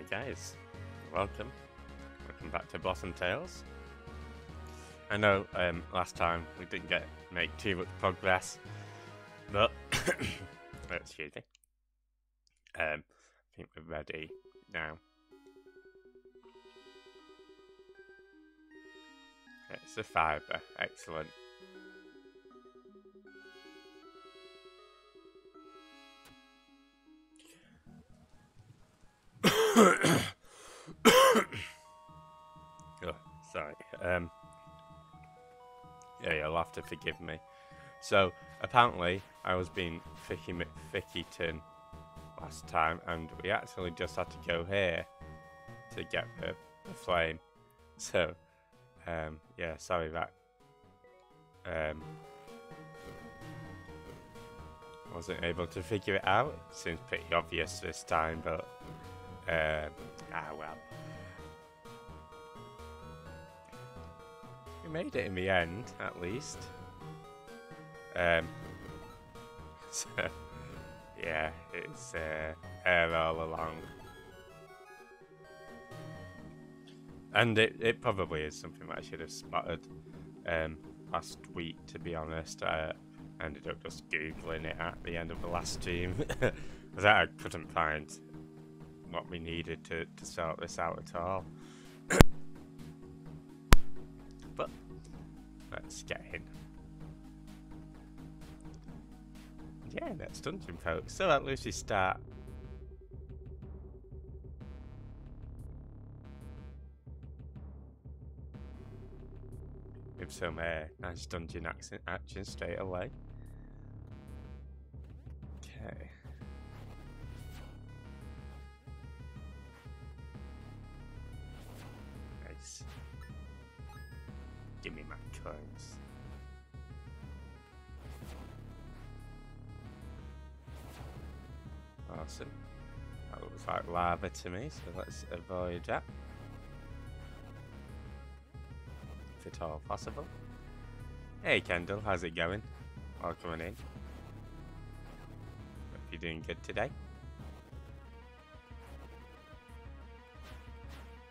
Hey guys, welcome. Welcome back to Blossom Tales. I know um, last time we didn't get make too much progress, but excuse me. Um, I think we're ready now. It's a fibre, excellent. Have to forgive me. So, apparently, I was being Ficky McFickyton last time, and we actually just had to go here to get the, the flame. So, um, yeah, sorry that um, wasn't able to figure it out. Seems pretty obvious this time, but um, ah well. Made it in the end, at least. Um, so, yeah, it's uh, air all along. And it, it probably is something that I should have spotted um, last week, to be honest. I ended up just Googling it at the end of the last stream. Because I couldn't find what we needed to, to sort this out at all. Let's get in. Yeah, that's dungeon folks. So at Lucy start with some uh, nice dungeon action straight away. Okay. To me, so let's avoid that. If at all possible. Hey Kendall, how's it going? Welcome in. Hope you're doing good today.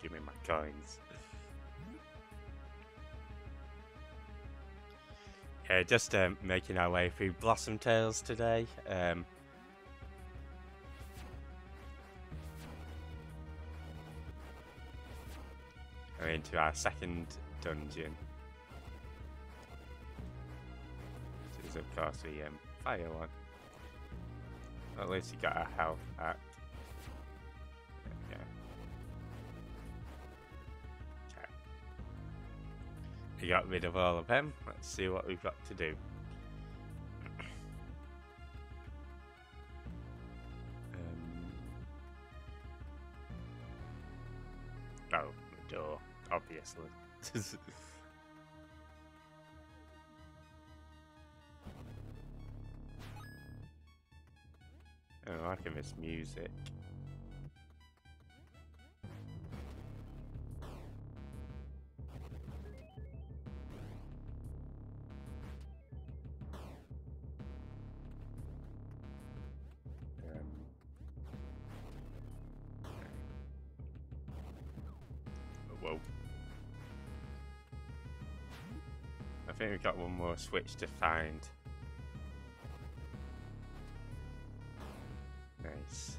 Give me my coins. Yeah, just um, making our way through Blossom Tales today. Um, into our second dungeon. This is of course the um, fire one. At least you got a health. Yeah. Okay. We got rid of all of them. Let's see what we've got to do. Obviously. Oh, I'm liking this music. Think we've got one more switch to find. Nice.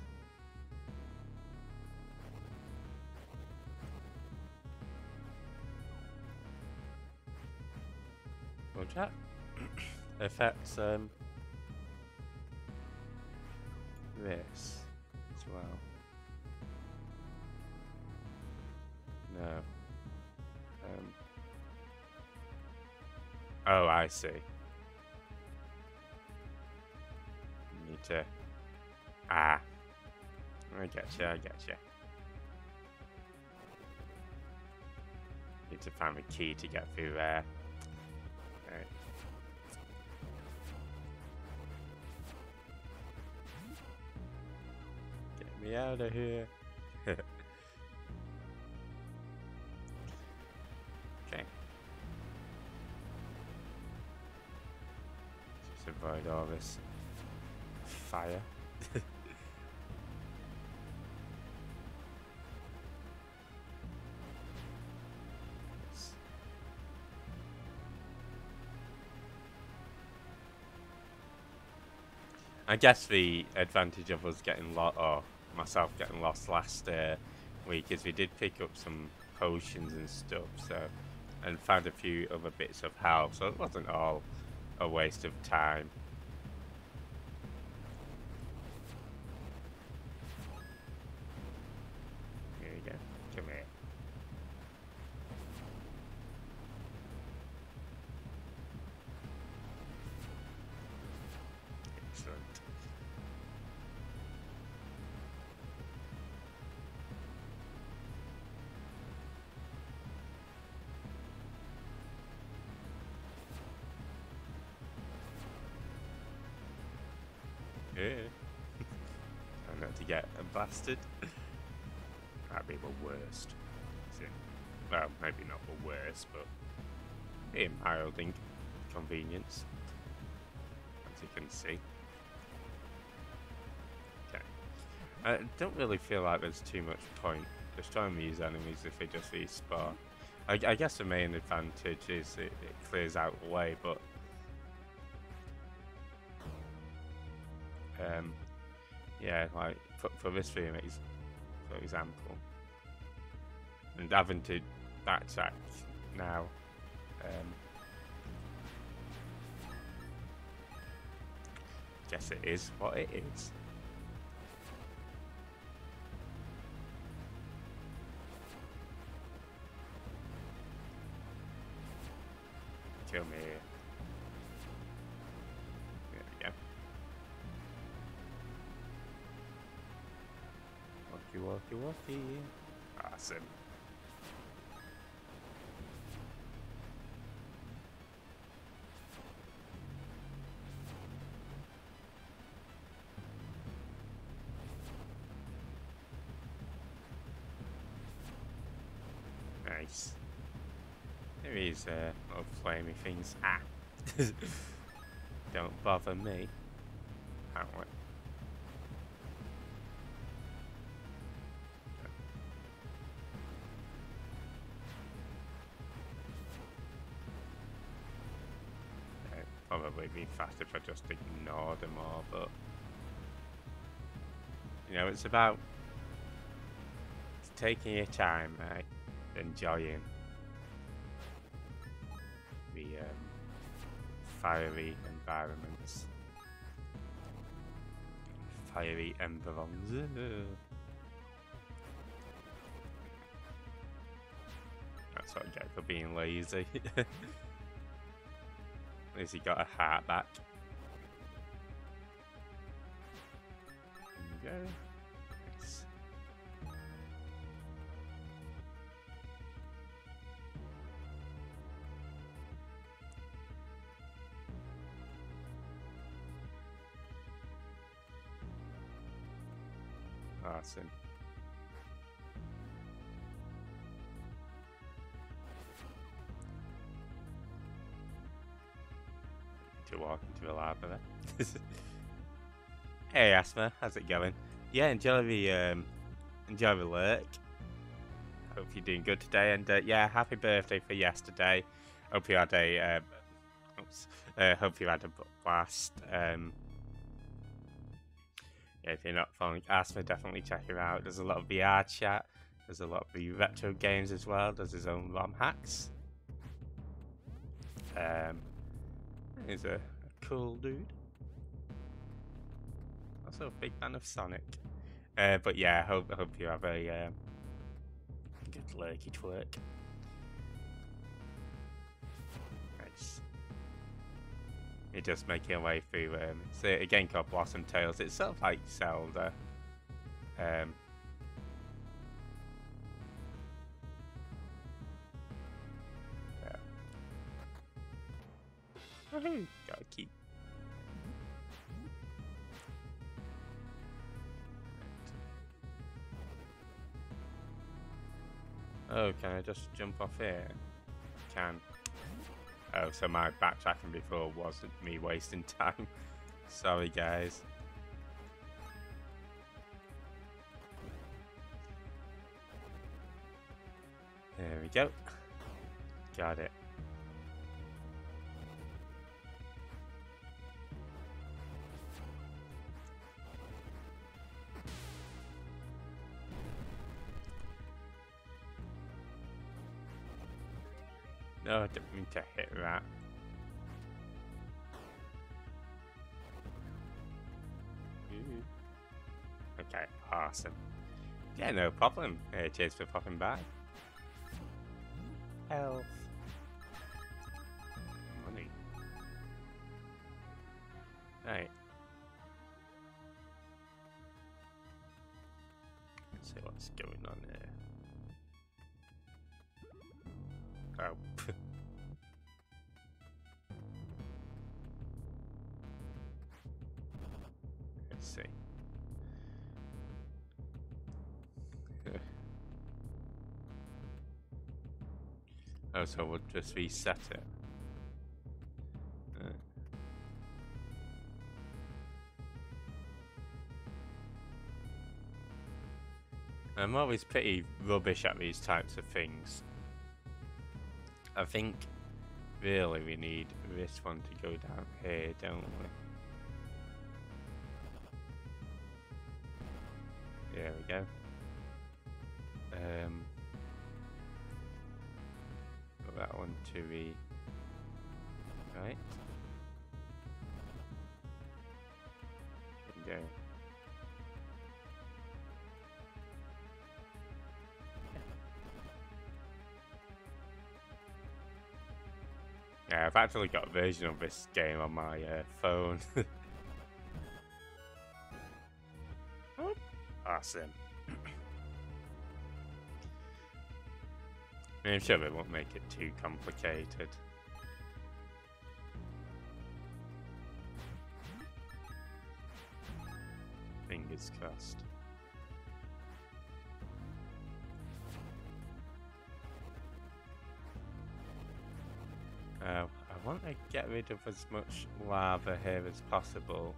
Well, that affects um, see. Need to. Ah. I get you, I get you. Need to find the key to get through there. Right. Get me out of here. I guess the advantage of us getting lost, or myself getting lost last uh, week, is we did pick up some potions and stuff, so and found a few other bits of help, so it wasn't all a waste of time. Here you go. Come here. Try not to get a bastard. That'd be the worst. Well, maybe not the worst, but a mild inconvenience. As you can see. Okay. I don't really feel like there's too much point destroying these enemies if they just respawn. I, I guess the main advantage is it, it clears out the way, but like for, for this ex- for example, and having to backtrack now. Um, guess it is what it is. Walkie. Awesome. Nice. There is uh, little flamey things. Ah! Don't bother me. Ow, what? Probably be faster if I just ignored them all, but you know, it's about taking your time, right? Enjoying the um, fiery environments, fiery environs. That's what I get for being lazy. Least he got a heart back. Go. Awesome. Ah, hey Asma, how's it going? Yeah, enjoy the um, enjoy the lurk. Hope you're doing good today, and uh, yeah, happy birthday for yesterday. Hope you had a uh, oops, uh, hope you had a blast. Um, yeah, if you're not following Asma, definitely check her out. There's a lot of VR chat. There's a lot of the retro games as well. Does his own ROM hacks. Um, he's a cool dude. Also a big fan of Sonic. Uh, but yeah, I hope, hope you have a um, good lurky twerk. Nice. You're just making your way through um, it's a, a game called Blossom Tales. It's sort of like Zelda. Um, yeah. Woohoo! Gotta keep. Oh, can I just jump off here? Can. Oh, so my backtracking before wasn't me wasting time. Sorry, guys. There we go. Got it. No, I didn't mean to hit that. Ooh. Okay, awesome. Yeah, no problem. Uh, cheers for popping by. Health. Money. Right. Let's see what's going on here. Oh, so we'll just reset it. Uh. I'm always pretty rubbish at these types of things. I think really we need this one to go down here, don't we? There we go. Um, put that one to be right. There we go. Yeah, I've actually got a version of this game on my uh, phone. Oh, awesome. I'm sure they won't make it too complicated. Fingers crossed. Uh, I want to get rid of as much lava here as possible.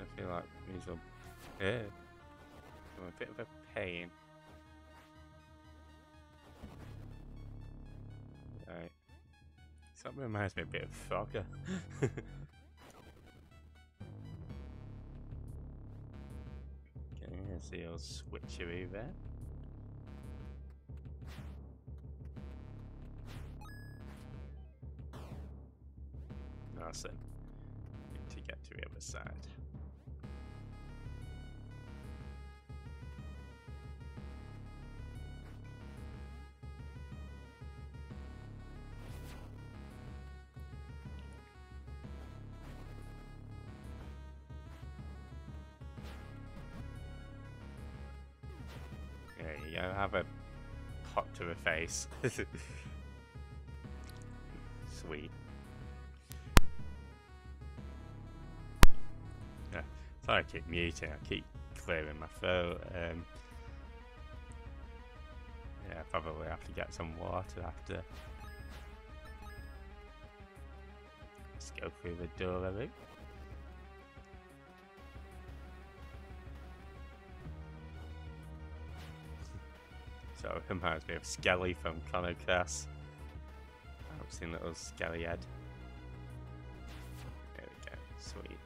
I feel like these I'm a bit of a pain. Something reminds me a bit of Frogger. okay, there's the old switcheroo there. Awesome. Need to get to the other side. Face. Sweet. Yeah, sorry I keep muting, I keep clearing my throat. Um, yeah, probably have to get some water after. Let's go through the door route. So it reminds me of Skelly from Chrono Cross. I've seen little Skelly. There we go, sweet.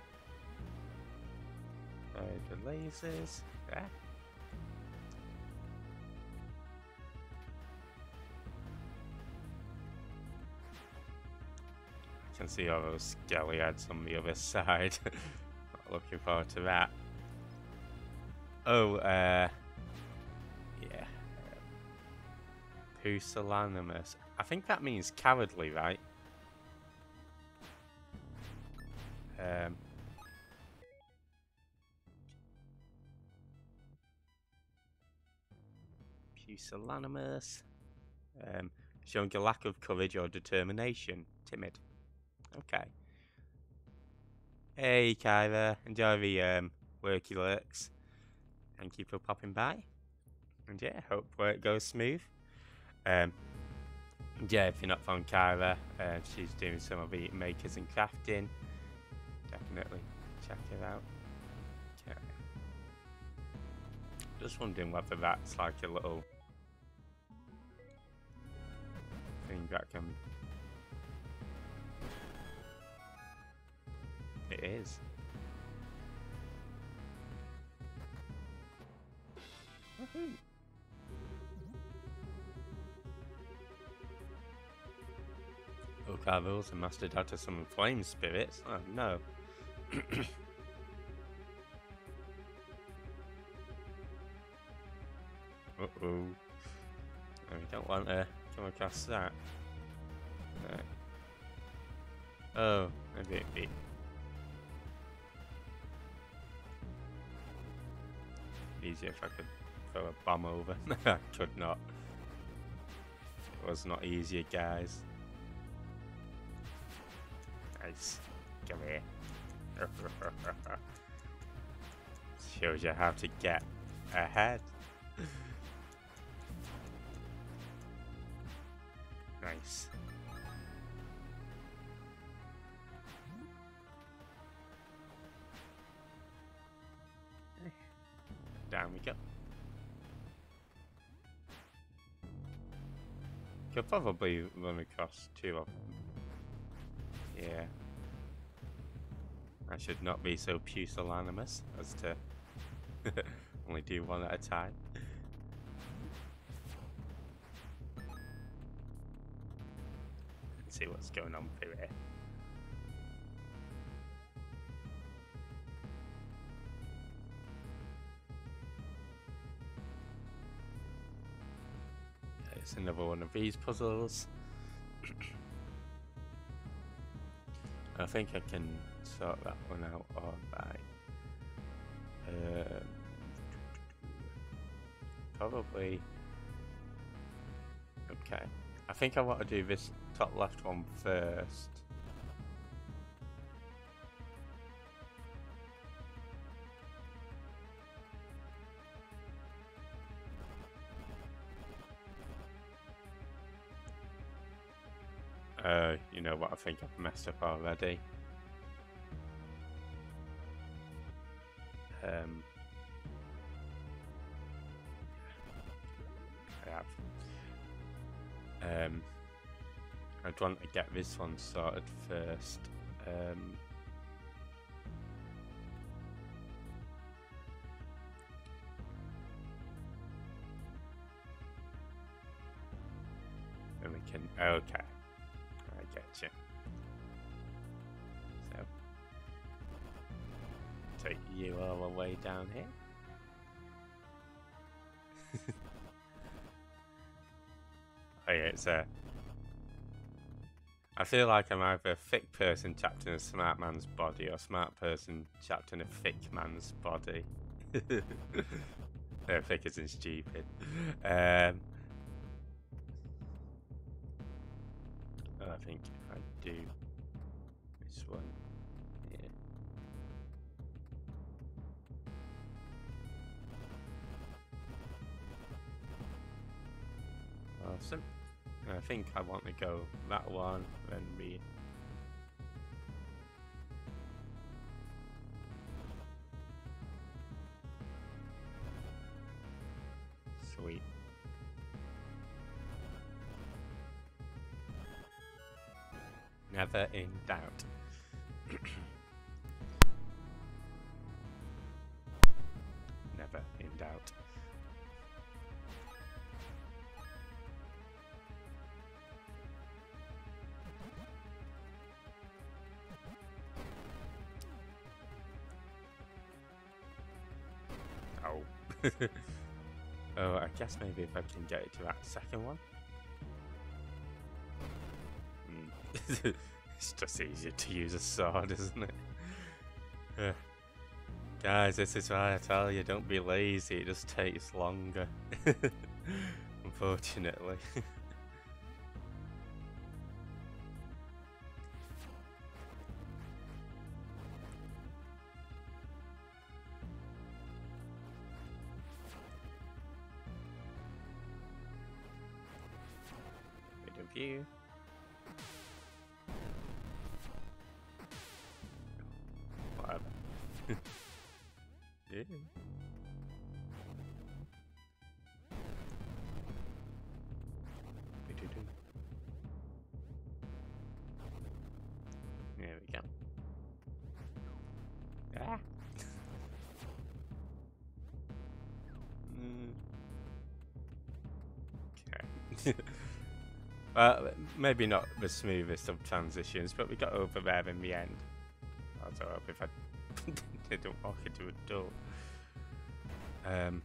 Fire the lasers. Yeah. I can see all those Skelly on the other side. Not looking forward to that. Oh, uh, Pusillanimous. I think that means cowardly, right? Um, pusillanimous. Um, showing a lack of courage or determination. Timid. Okay. Hey, Kyra. Enjoy the um, worky lurks. Thank you for popping by. And yeah, hope work goes smooth. Um, yeah, if you're not from Kyra, uh, she's doing some of the makers and crafting. Definitely check her out. Okay. Just wondering whether that's like a little thing that can. It is. Woohoo! Gargoyles and mastered how to summon flame spirits? Oh no. Uh-oh. we don't want to come across that. No. Oh, maybe it'd be... Easier if I could throw a bomb over. I could not. It was not easier, guys. Nice. Come here. Shows you how to get ahead. nice. Down we go. Could probably run across two of them. Yeah. I should not be so pusillanimous as to only do one at a time. Let's see what's going on through here. It's another one of these puzzles. Think I can sort that one out all by um, probably okay. I think I want to do this top left one first. Think I've messed up already. Um, I have. Um, I'd want to get this one sorted first. Um, and we can. Okay. I get you. You all the way down here. oh yeah, it's a. I feel like I'm either a thick person trapped in a smart man's body or a smart person trapped in a thick man's body. no, thick isn't stupid. Um, I think if I do this one Awesome. I think I want to go that one, then me. Oh. I guess maybe if I can get it to that second one. Mm. it's just easier to use a sword, isn't it? Uh, guys, this is why I tell you, don't be lazy, it just takes longer. Unfortunately. Uh, maybe not the smoothest of transitions, but we got over there in the end. I was hope if I didn't walk into a door. Um,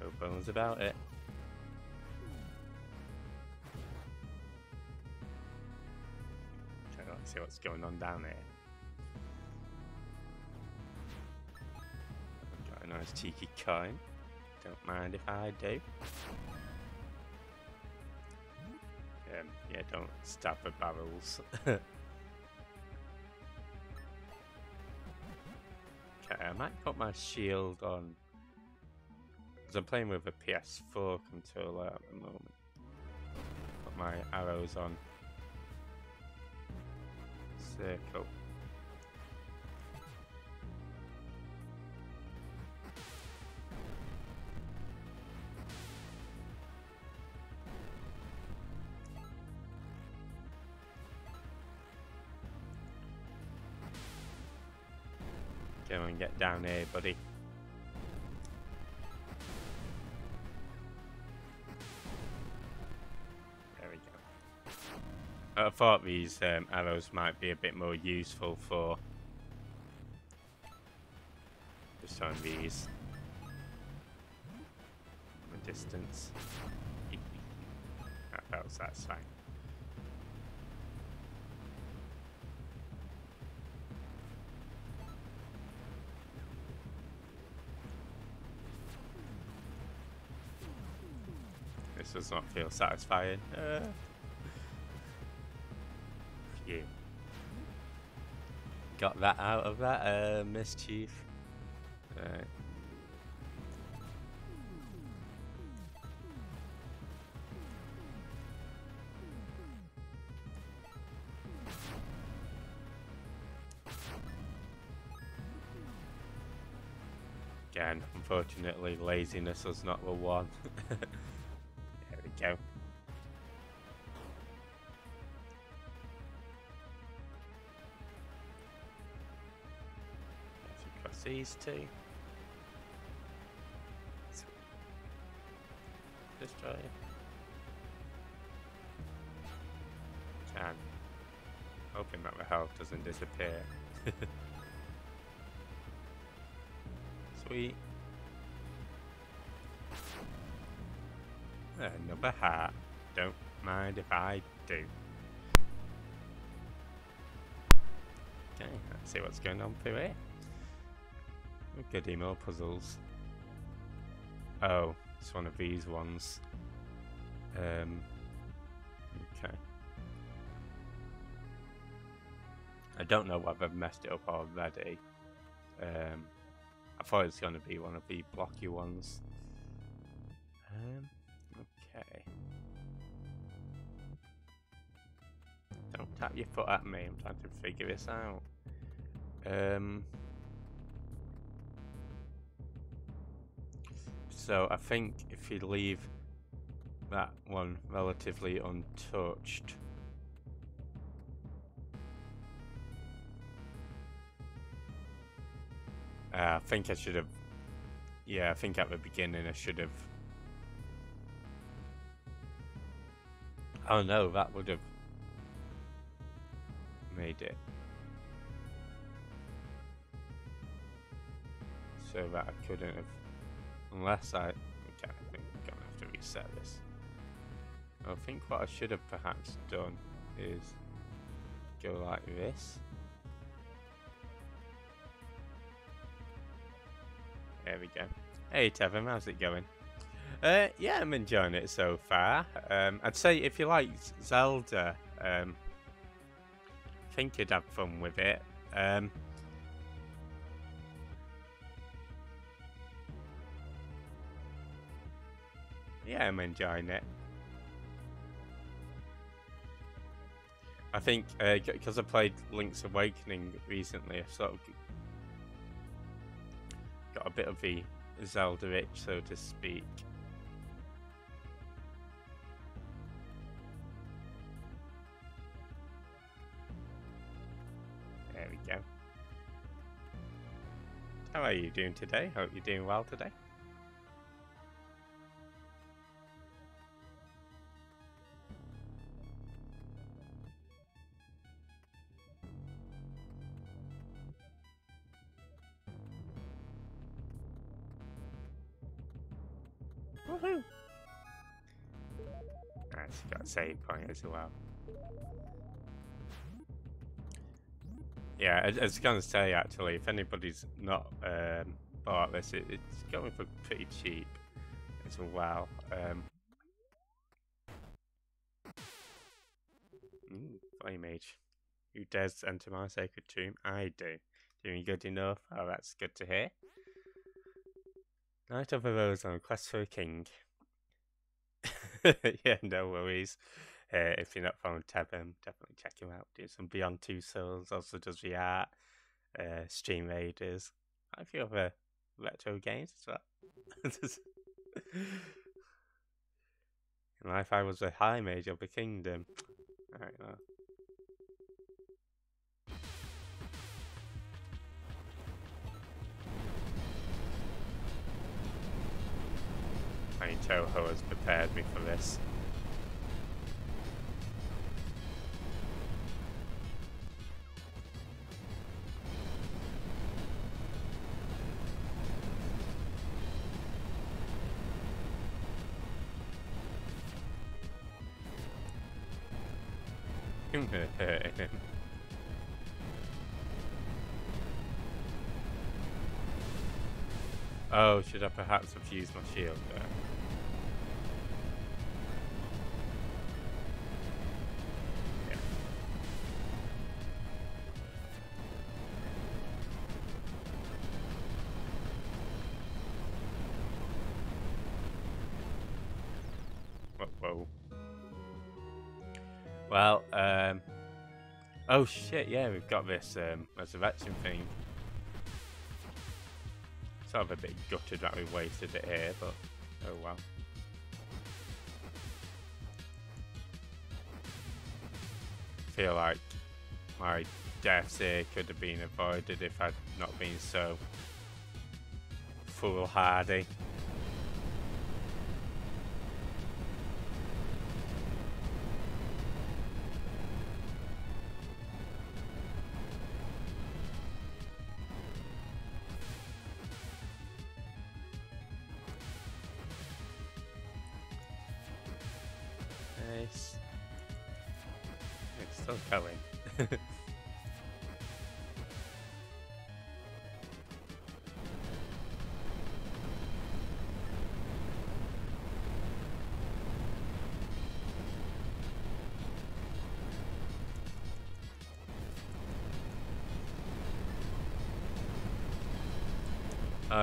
no bones about it. To see what's going on down here. Nice cheeky coin. Don't mind if I do. Um, yeah, don't stab the barrels. okay, I might put my shield on. Because I'm playing with a PS4 controller at the moment. Put my arrows on. Circle. And get down here, buddy. There we go. I thought these um, arrows might be a bit more useful for just on these from a distance. that, that was This does not feel satisfying. Uh, got that out of that uh, mischief. Again, unfortunately, laziness was not the one. go. Cross these two. Destroy. Can. Hoping that the health doesn't disappear. Sweet. Another hat. Don't mind if I do. Okay, let's see what's going on through here. Goody, more puzzles. Oh, it's one of these ones. Um, okay. I don't know whether I've messed it up already. Um, I thought it was going to be one of the blocky ones. Um, tap your foot at me, I'm trying to figure this out. Um, so I think if you leave that one relatively untouched, Uh, I think I should have. Yeah, I think at the beginning I should have. Oh no, that would have it so that I couldn't have, unless I. Okay, I think I'm gonna have to reset this. I think what I should have perhaps done is go like this. There we go. Hey Tevin, how's it going? Uh, yeah, I'm enjoying it so far. Um, I'd say if you like Zelda, um, think you'd have fun with it. Um, yeah, I'm enjoying it. I think because uh, I played Link's Awakening recently, I've sort of got a bit of the Zelda itch, so to speak. Are you doing today? Hope you're doing well today. Woohoo! Nice, got a save point as well. Yeah, I, I was going to say actually, if anybody's not um, bought this, it, it's going for pretty cheap as well. Um, Flame Mage. Who dares enter my sacred tomb? I do. Doing good enough? Oh, that's good to hear. Knight of the Rose on quest for a king. yeah, no worries. Uh, if you're not from Tebum, definitely check him out. Do some Beyond Two Souls, also does the art, uh, Stream Raiders, a few other retro games as well. In life, I was a high mage of the kingdom. Alright, well. I Touhou has prepared me for this. Oh, should I perhaps have used my shield there? Well, um... Oh shit, yeah, we've got this um, resurrection thing. Sort of a bit gutted that we wasted it here, but oh well. feel like my deaths here could have been avoided if I'd not been so foolhardy.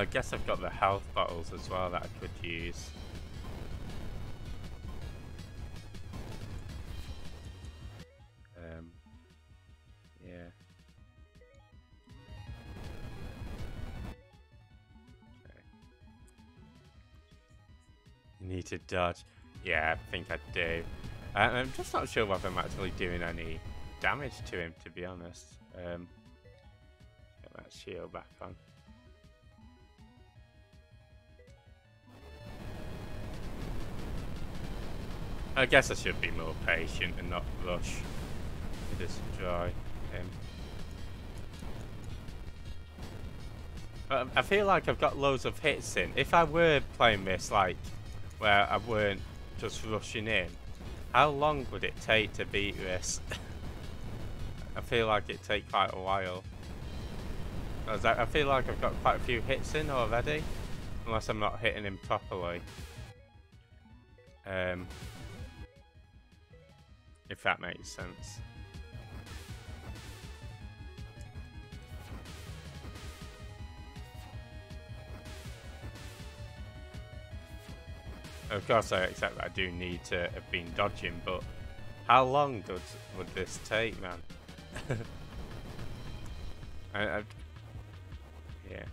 I guess I've got the health bottles as well that I could use. Um, yeah. Need to dodge. Yeah, I think I do. Uh, I'm just not sure whether I'm actually doing any damage to him, to be honest. Um, get that shield back on. I guess I should be more patient and not rush to destroy him. But I feel like I've got loads of hits in. If I were playing this like where I weren't just rushing in, how long would it take to beat this? I feel like it'd take quite a while. I feel like I've got quite a few hits in already, unless I'm not hitting him properly. Um, if that makes sense. Of course, I accept that I do need to have been dodging, but how long does would this take, man? I, I, yeah.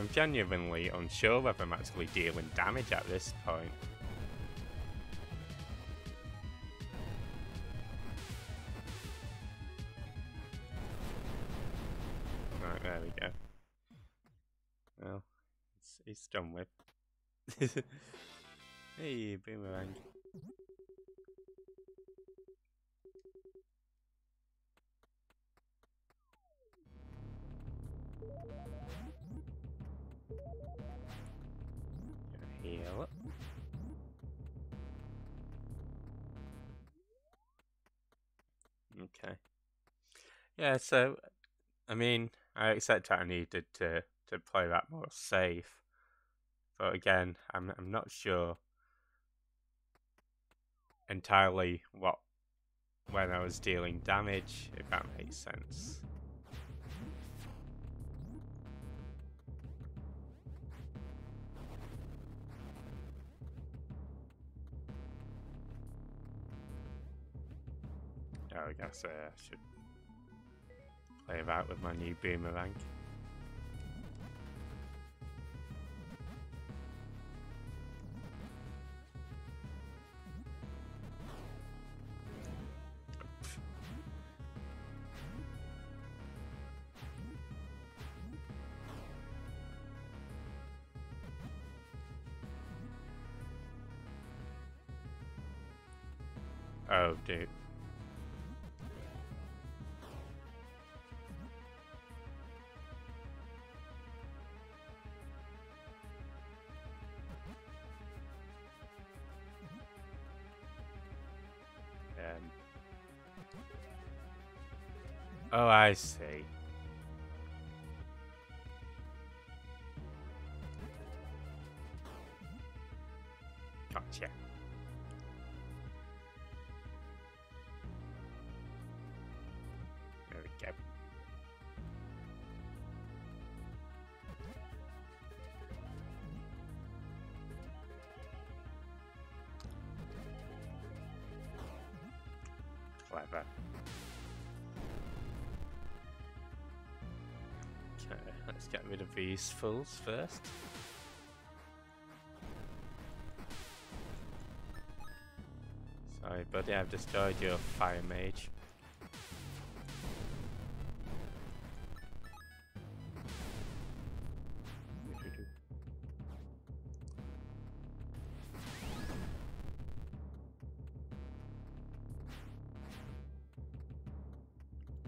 I'm genuinely unsure whether I'm actually dealing damage at this point. Right, there we go. Well, it's, it's done with. hey, boomerang. Heal Yeah, so I mean, I accept that I needed to to play that more safe, but again, I'm I'm not sure entirely what when I was dealing damage, if that makes sense. I guess uh, I should play about with my new boomerang. Oh, dude. Oh, I see. Rid of these fools first. Sorry, buddy, I've destroyed your fire mage.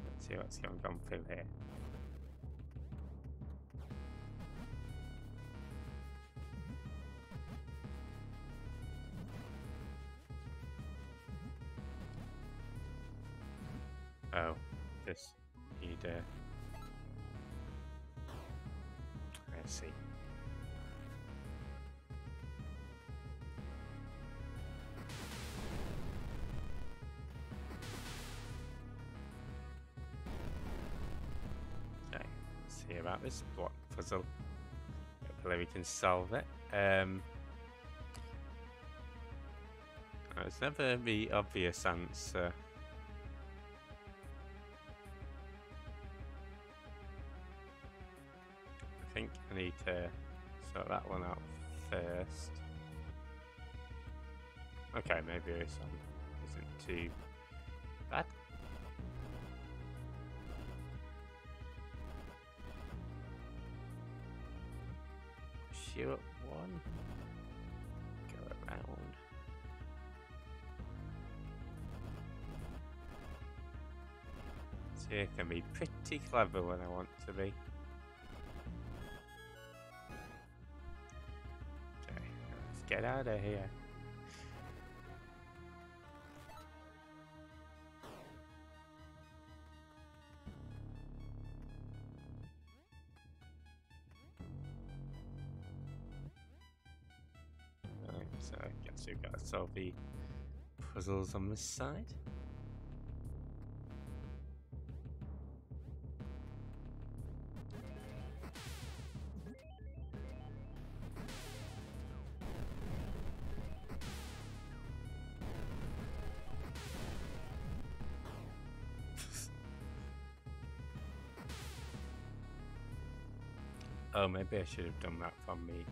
Let's see what's going on through here. This block puzzle. Hopefully we can solve it. Um, it's never the obvious answer. I think I need to sort that one out first. Okay, maybe this one isn't too can be pretty clever when I want to be. Okay, let's get out of here. So I guess we've got to solve the puzzles on this side. I should have done that from me.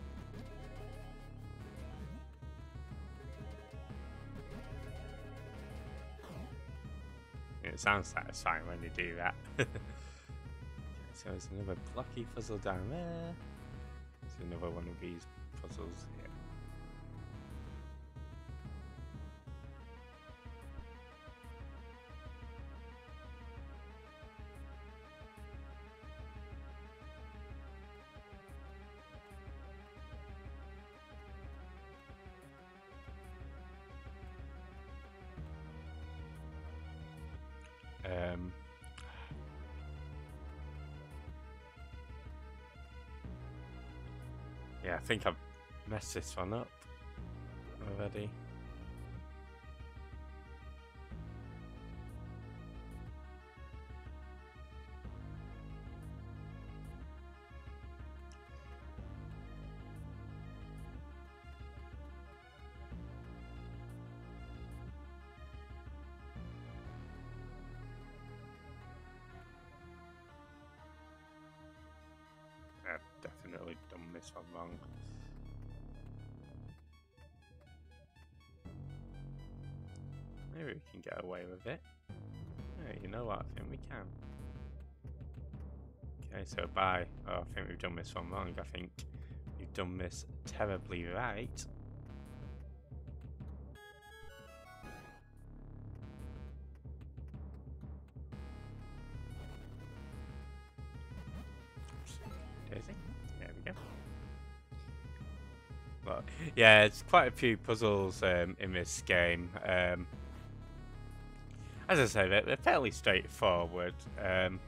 It sounds satisfying when you do that. so there's another blocky puzzle down there. There's another one of these puzzles I think I've messed this one up already. With it. Yeah, you know what? I think we can. Okay, so bye. Oh, I think we've done this one wrong. I think we've done this terribly right. Daisy. There we go. Well, yeah, it's quite a few puzzles um, in this game. Um, as I say, they're, they're fairly straightforward. Um,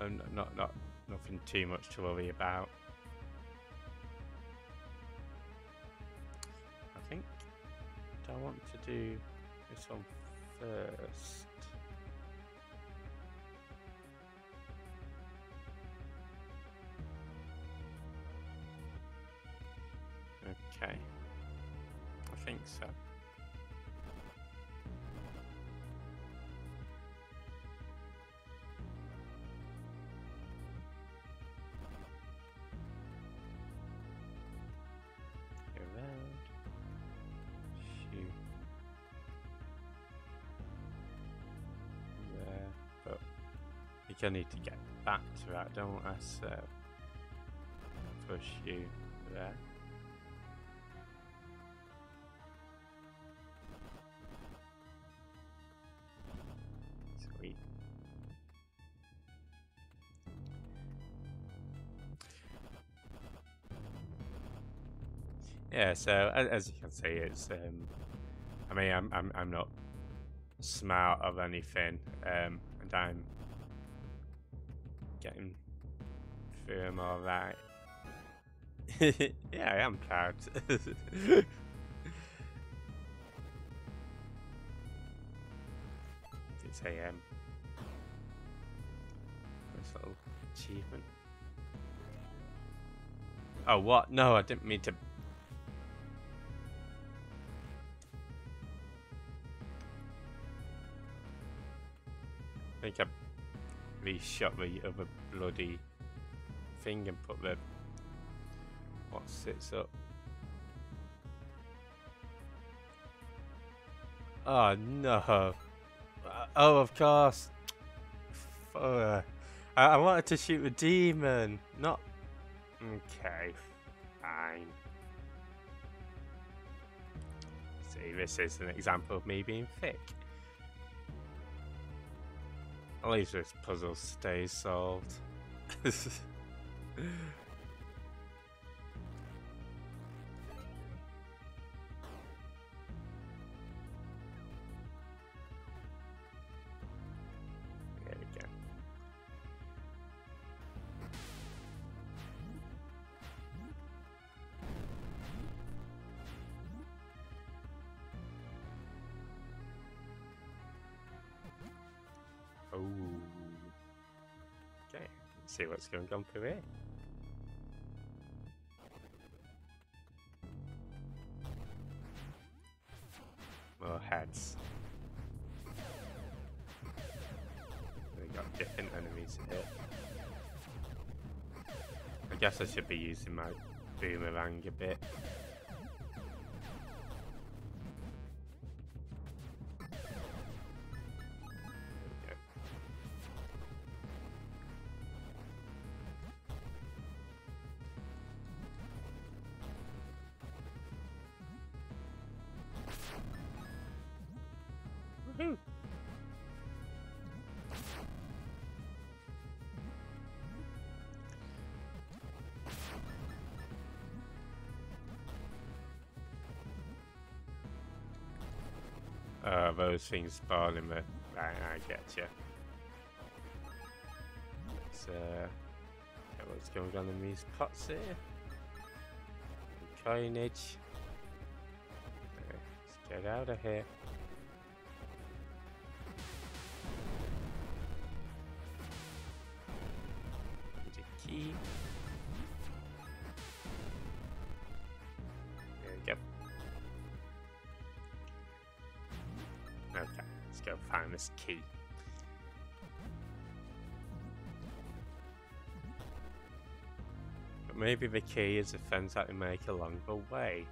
and not not nothing too much to worry about. I think I want to do this one first? Think so. I need to get back to that, don't I? So push you there. Yeah, so as, you can see, it's. Um, I mean, I'm I'm I'm not smart of anything, um, and I'm getting through them all right. yeah, I am proud. it's a um, nice little achievement. Oh, what? No, I didn't mean to. Think I reshot the other bloody thing and put the what sits up. Oh no! Oh, of course. F- uh, I, I wanted to shoot the demon, not. Okay, fine. See, this is an example of me being thick. At least this puzzle stays solved. see what's going on through here. More heads. We got different enemies here. I guess I should be using my boomerang a bit. Things spawning me. Right, I get you. Get what's going on in these pots here. Coinage. Let's get out of here. This key. But maybe the key is the friends that we make along the way.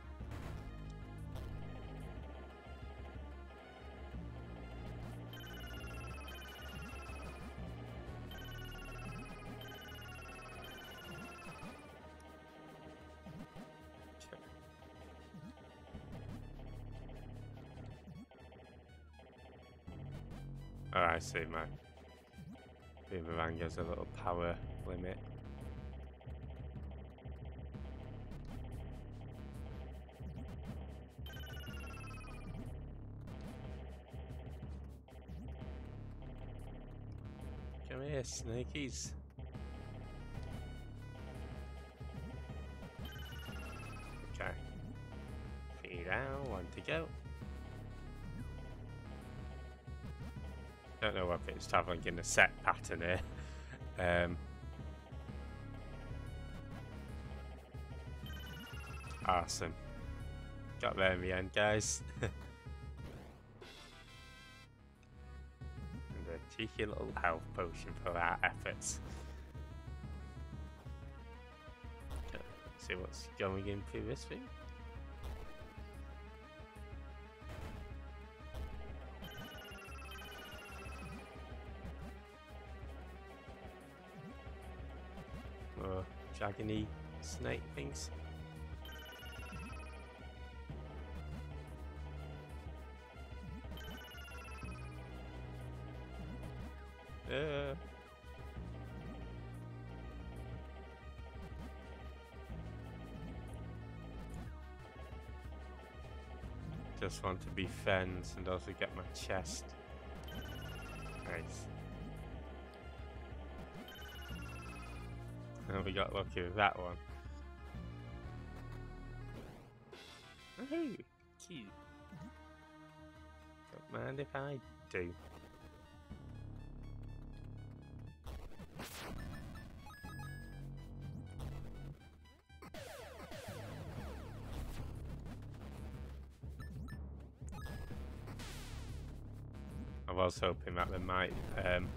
See, my boomerang has a little power limit. Come here, snakies. Okay. Three down, one to go. It's travelling in a set pattern here. Um, awesome. Got there in the end, guys. and a cheeky little health potion for our efforts. See what's going in through this thing. Dragony snake things. Uh. Just want to be friends and also get my chest. Nice. We got lucky with that one. Woohoo! Cute. Don't mind if I do. I was hoping that they might um,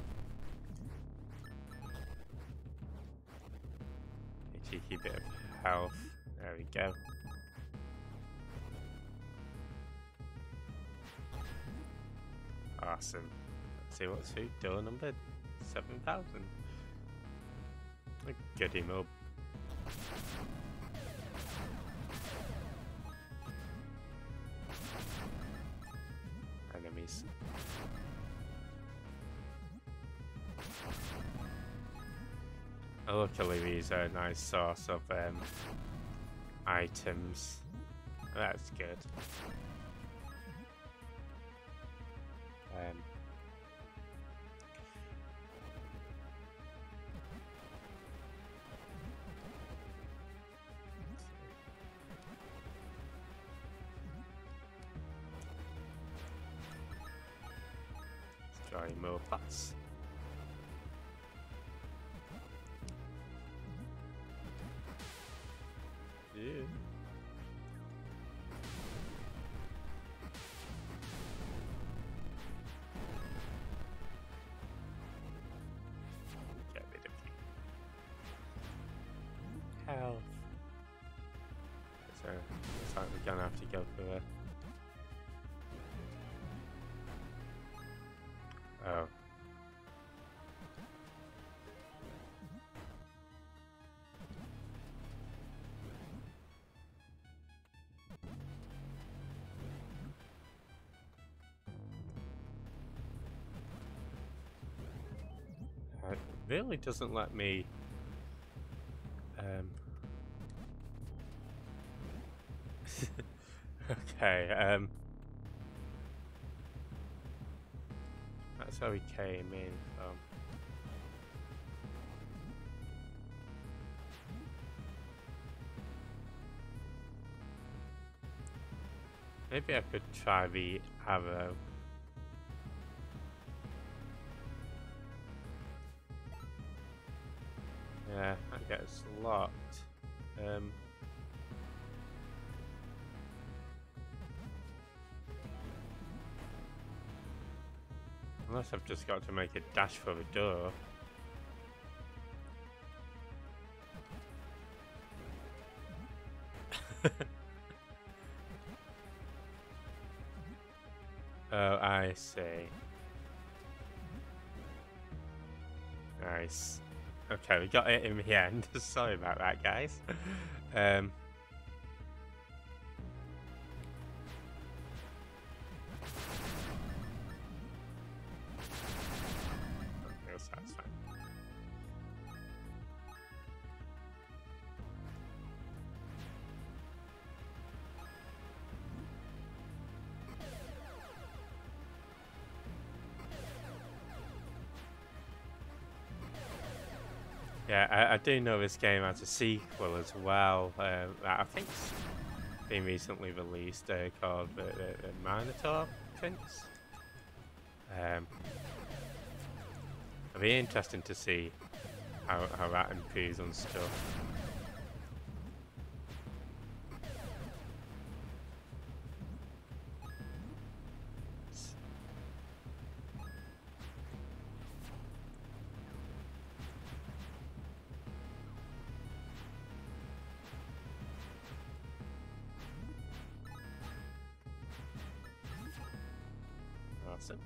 cheeky bit of health. There we go. Awesome. Let's see what's through door number 7000. Get him Are a nice source of um, items. That's good. It really doesn't let me um okay, um that's how we came in from. Maybe I could try the arrow. Yeah, that gets locked. Um, unless I've just got to make a dash for the door. oh, I see. Nice. Okay, we got it in the end. Sorry about that, guys. Um, do know this game has a sequel as well. Um, I think it's been recently released uh, called the, the, the Minotaur Prince. Um, it'll be interesting to see how, how that improves on stuff. Awesome.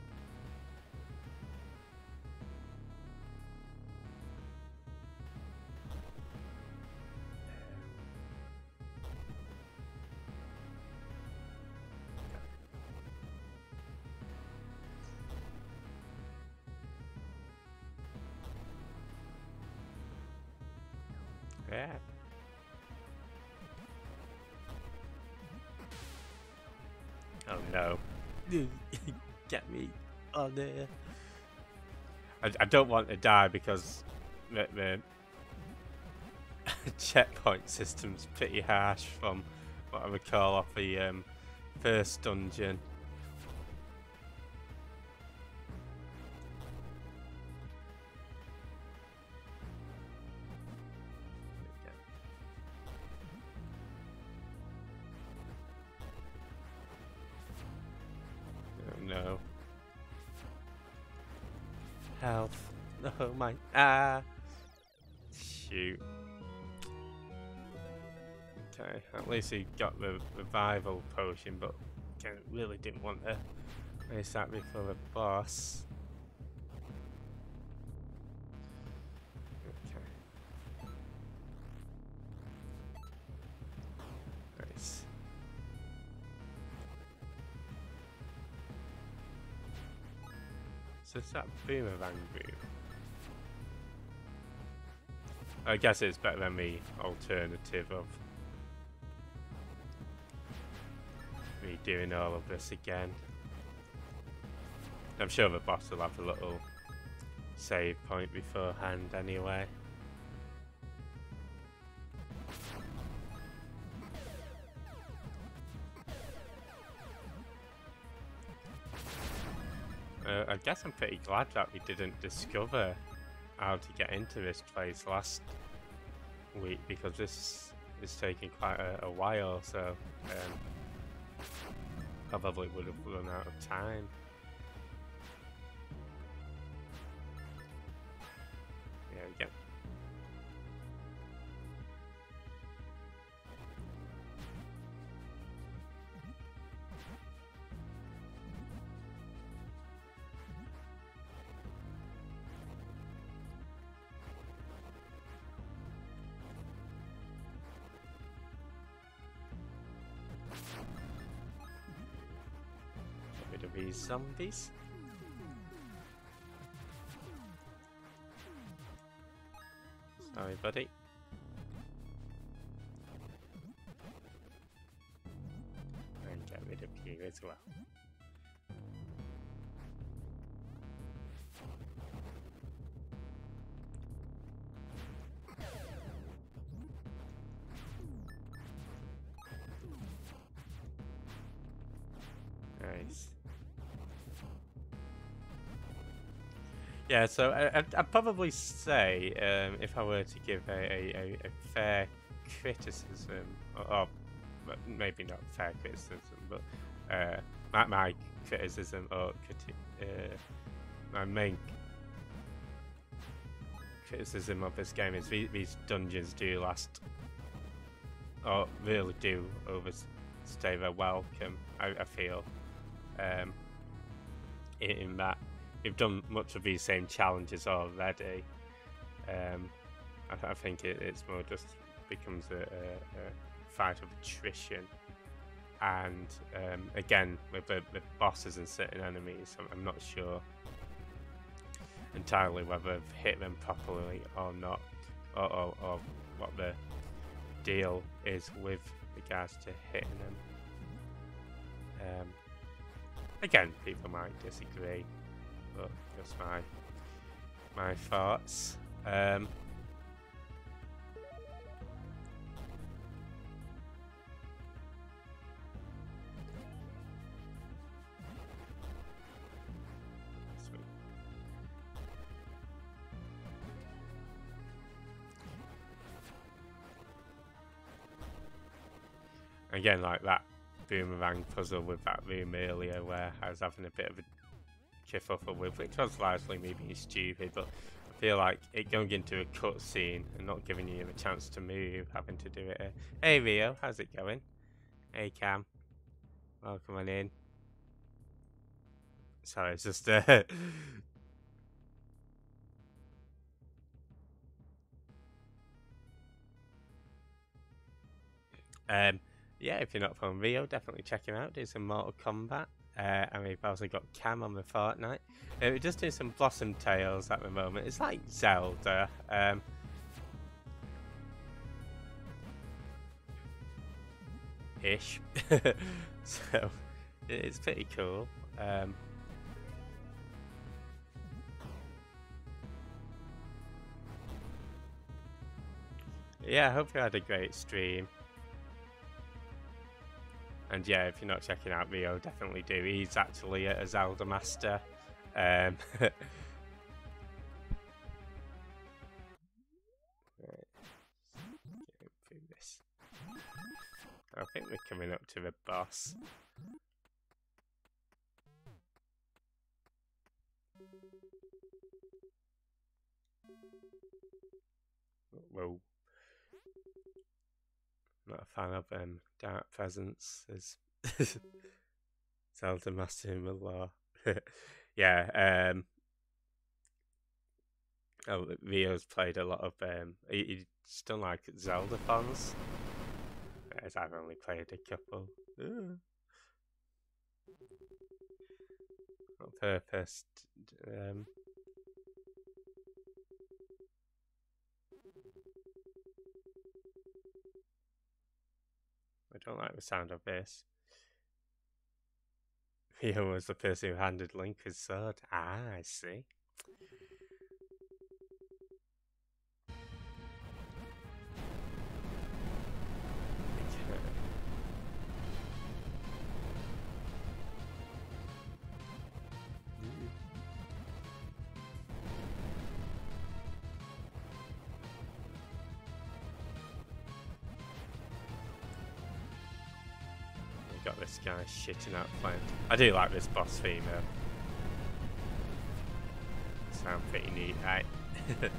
Yeah. Oh no. Get me on there. I, I don't want to die because the, the checkpoint system's pretty harsh from what I recall off the um, first dungeon. At he got the revival potion, but really didn't want to waste that before the boss. So it's that boomerang boom. I guess it's better than the alternative of me doing all of this again. I'm sure the boss will have a little save point beforehand anyway. Uh, I guess I'm pretty glad that we didn't discover how to get into this place last week because this is taking quite a, a while, so um, probably would have run out of time. There we go. Zombies. Sorry, buddy. And get rid of you as well. Yeah, so I, I'd, I'd probably say um, if I were to give a, a, a, fair criticism, or, or maybe not fair criticism, but uh, my, my criticism or criti- uh, my main criticism of this game is these, these dungeons do last, or really do overstay their welcome. I, I feel um, in that you've done much of these same challenges already. Um, I, I think it, it's more just becomes a, a, a fight of attrition. And um, again, with the, bosses and certain enemies, I'm, I'm, not sure entirely whether I've hit them properly or not, or, or, or what the deal is with regards to hitting them. Um, again, people might disagree but just my my thoughts. Um, Again, like that boomerang puzzle with that room earlier where I was having a bit of a kerfuffle with, which was largely me being stupid, but I feel like it going into a cutscene and not giving you a chance to move, having to do it. Uh, hey Rio, how's it going? Hey Cam, welcome on in. Sorry, it's just uh, um, yeah, if you're not from Rio, definitely check him out. Do some Mortal Kombat. Uh, and we've also got Cam on the Fortnite. Uh, we're just doing some Blossom Tales at the moment. It's like Zelda. Um, ish. so it's pretty cool. Um, yeah, I hope you had a great stream. And yeah, if you're not checking out Rio, definitely do. He's actually a Zelda master. Um, I think we're coming up to the boss. Whoa not a fan of um, dark presence as Zelda Master in the Law. yeah, um, oh, Rio's played a lot of. Um, he, he's done like Zelda fans. I've only played a couple. Ooh. Not purpose. Um, I don't like the sound of this. He was the person who handed Link his sword. Ah, I see. This guy shitting out plant. I do like this boss female. Sound pretty neat, right?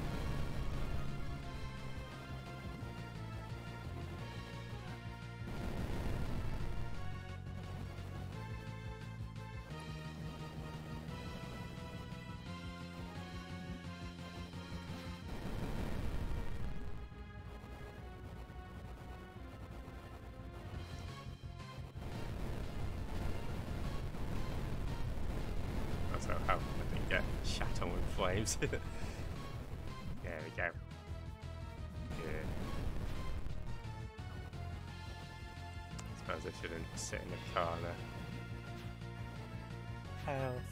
there we go. Yeah. suppose I shouldn't sit in the corner. Health.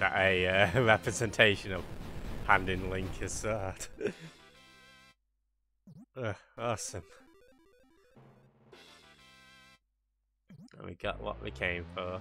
A uh, representation of handing Link his sword? uh, awesome. And we got what we came for.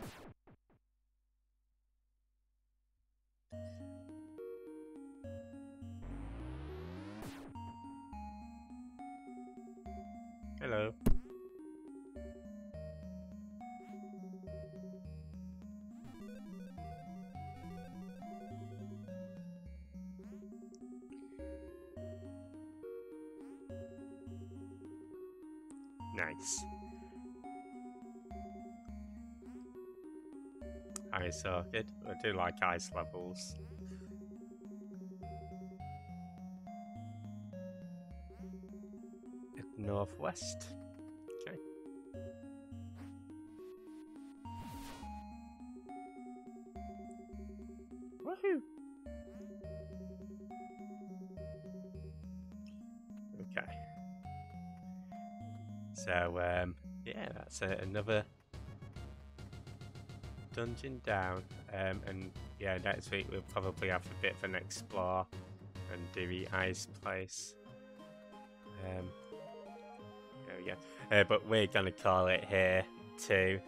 Ice Orchid. I do like ice levels. Northwest. Okay. Woohoo! Okay. So, um, yeah, that's uh, another dungeon down. Um, and yeah, next week we'll probably have a bit of an explore and do the ice place. Um, there we go. Uh, but we're to call it here too.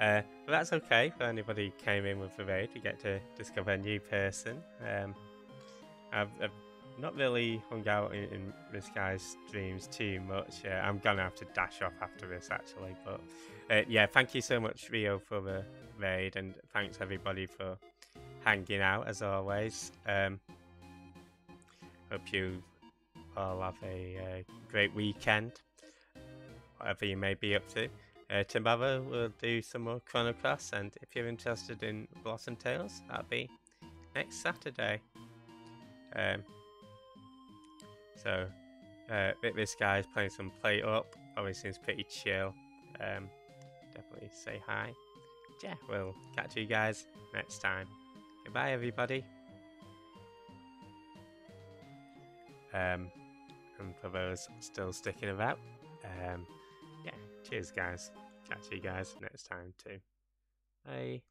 Uh, but that's okay for anybody who came in with the raid. You get to discover a new person. Um, I've, I've not really hung out in, in, this guy's dreams too much. Uh, I'm gonna have to dash off after this actually, but uh, yeah, thank you so much, Rio, for the raid, and thanks everybody for hanging out as always. Um, hope you all have a uh, great weekend, whatever you may be up to. Uh, tomorrow we'll do some more Chrono and if you're interested in Blossom Tales, that'll be next Saturday. Um, so, uh, this guy's playing some play PlateUp. Always seems pretty chill. Um, definitely say hi. Yeah, we'll catch you guys next time. Goodbye, everybody. Um, and for those still sticking about, um, yeah, cheers, guys. Catch you guys next time, too. Bye.